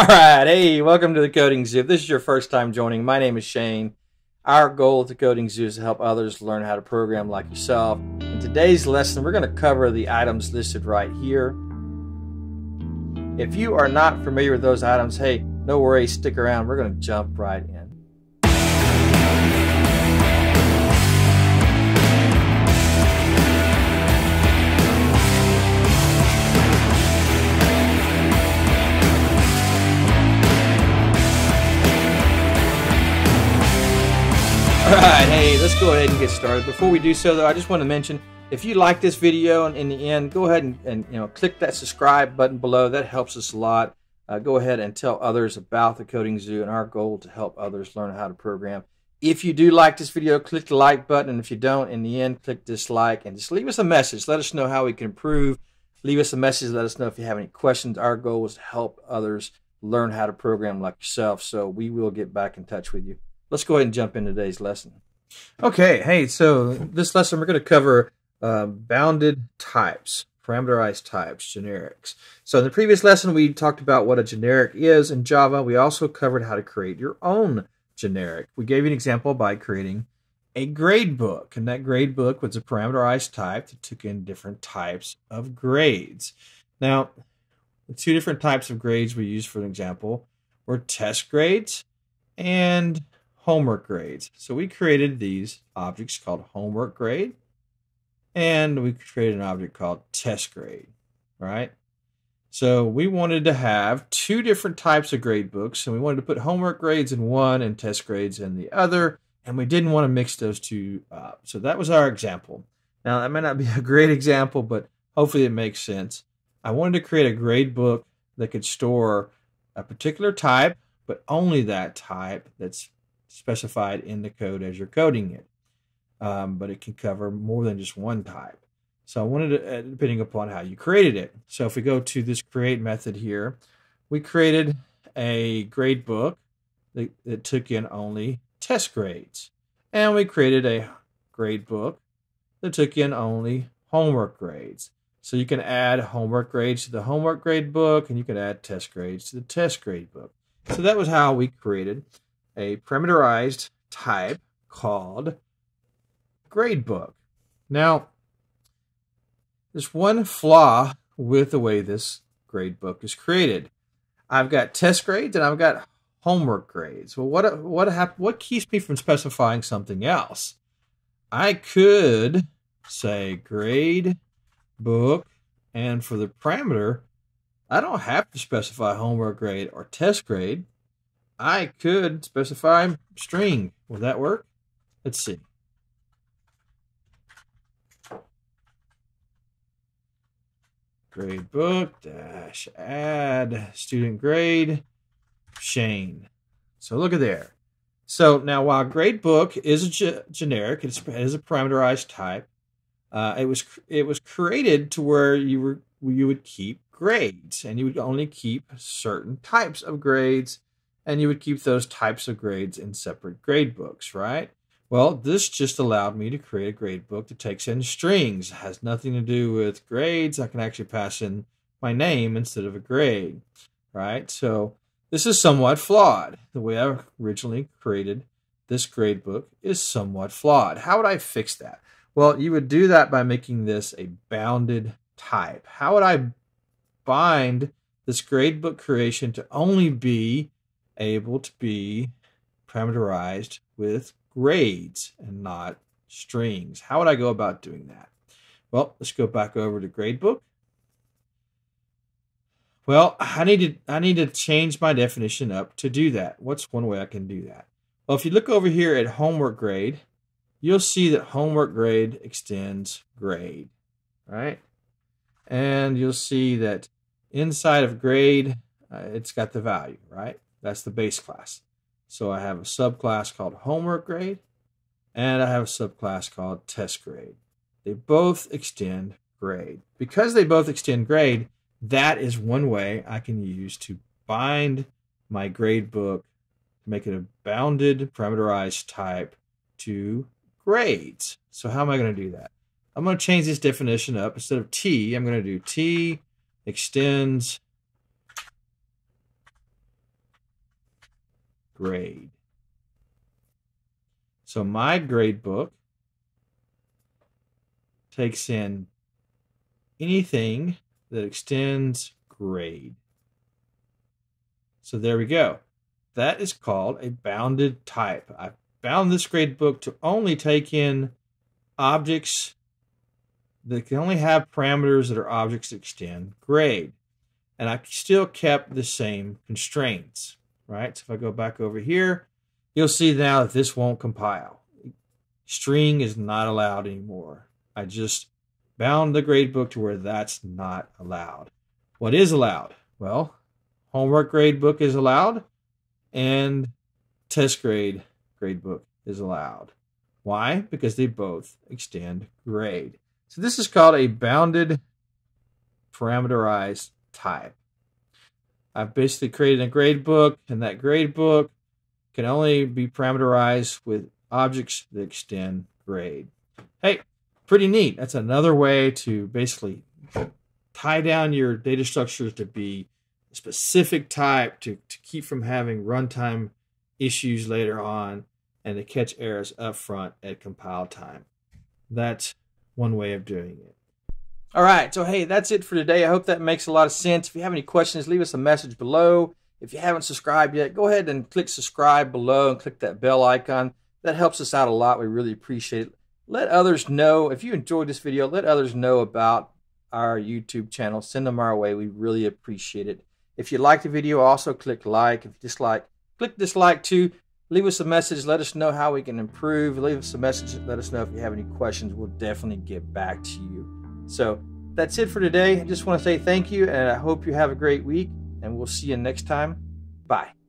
All right, hey, welcome to the Coding Zoo. If this is your first time joining, my name is Shane. Our goal at the Coding Zoo is to help others learn how to program like yourself. In today's lesson, we're going to cover the items listed right here. If you are not familiar with those items, hey, no worries, stick around. We're going to jump right in. Alright, hey, let's go ahead and get started. Before we do so, though, I just want to mention if you like this video and in the end, go ahead and, and you know click that subscribe button below. That helps us a lot. Uh, go ahead and tell others about the Coding Zoo and our goal to help others learn how to program. If you do like this video, click the like button. And if you don't, in the end, click dislike and just leave us a message. Let us know how we can improve. Leave us a message. Let us know if you have any questions. Our goal is to help others learn how to program like yourself. So we will get back in touch with you let's go ahead and jump into today's lesson. Okay, hey, so this lesson we're going to cover uh, bounded types, parameterized types, generics. So in the previous lesson, we talked about what a generic is in Java. We also covered how to create your own generic. We gave you an example by creating a grade book, and that grade book was a parameterized type that took in different types of grades. Now, the two different types of grades we used for an example were test grades and homework grades. So we created these objects called homework grade, and we created an object called test grade, right? So we wanted to have two different types of grade books, and we wanted to put homework grades in one and test grades in the other, and we didn't want to mix those two up. So that was our example. Now, that may not be a great example, but hopefully it makes sense. I wanted to create a grade book that could store a particular type, but only that type that's specified in the code as you're coding it. Um, but it can cover more than just one type. So I wanted to, uh, depending upon how you created it. So if we go to this create method here, we created a grade book that, that took in only test grades. And we created a grade book that took in only homework grades. So you can add homework grades to the homework grade book and you can add test grades to the test grade book. So that was how we created a parameterized type called gradebook. Now, there's one flaw with the way this gradebook is created. I've got test grades and I've got homework grades. Well, what what hap- what keeps me from specifying something else? I could say grade book, and for the parameter, I don't have to specify homework grade or test grade. I could specify string. Will that work? Let's see. Grade book dash add student grade Shane. So look at there. So now while grade book is a ge generic, it's, a parameterized type. Uh, it was it was created to where you were you would keep grades and you would only keep certain types of grades and you would keep those types of grades in separate grade books, right? Well, this just allowed me to create a grade book that takes in strings. It has nothing to do with grades. I can actually pass in my name instead of a grade, right? So this is somewhat flawed. The way I originally created this grade book is somewhat flawed. How would I fix that? Well, you would do that by making this a bounded type. How would I bind this gradebook creation to only be able to be parameterized with grades and not strings. How would I go about doing that? Well, let's go back over to gradebook. Well, I need to I need to change my definition up to do that. What's one way I can do that? Well, if you look over here at homework grade, you'll see that homework grade extends grade, right? And you'll see that inside of grade, uh, it's got the value, right? That's the base class. So I have a subclass called homework grade, and I have a subclass called test grade. They both extend grade. Because they both extend grade, that is one way I can use to bind my grade book, make it a bounded parameterized type to grades. So how am I going to do that? I'm going to change this definition up. Instead of T, I'm going to do T extends grade. So my grade book takes in anything that extends grade. So there we go. That is called a bounded type. I bound this grade book to only take in objects that can only have parameters that are objects that extend grade. And I still kept the same constraints, right? So if I go back over here, you'll see now that this won't compile. String is not allowed anymore. I just bound the gradebook to where that's not allowed. What is allowed? Well, homework gradebook is allowed and test grade gradebook is allowed. Why? Because they both extend grade. So this is called a bounded parameterized type. I've basically created a gradebook, and that gradebook can only be parameterized with objects that extend grade. Hey, pretty neat. That's another way to basically tie down your data structures to be a specific type to, to keep from having runtime issues later on and to catch errors up front at compile time. That's one way of doing it. All right, so hey, that's it for today. I hope that makes a lot of sense. If you have any questions, leave us a message below. If you haven't subscribed yet, go ahead and click subscribe below and click that bell icon. That helps us out a lot. We really appreciate it. Let others know. If you enjoyed this video let others know about our youtube channel. Send them our way. We really appreciate it. If you like the video also click like. If you dislike click dislike too. Leave us a message. Let us know how we can improve. Leave us a message. Let us know if you have any questions. We'll definitely get back to you so that's it for today. I just want to say thank you and i hope you have a great week and we'll see you next time. Bye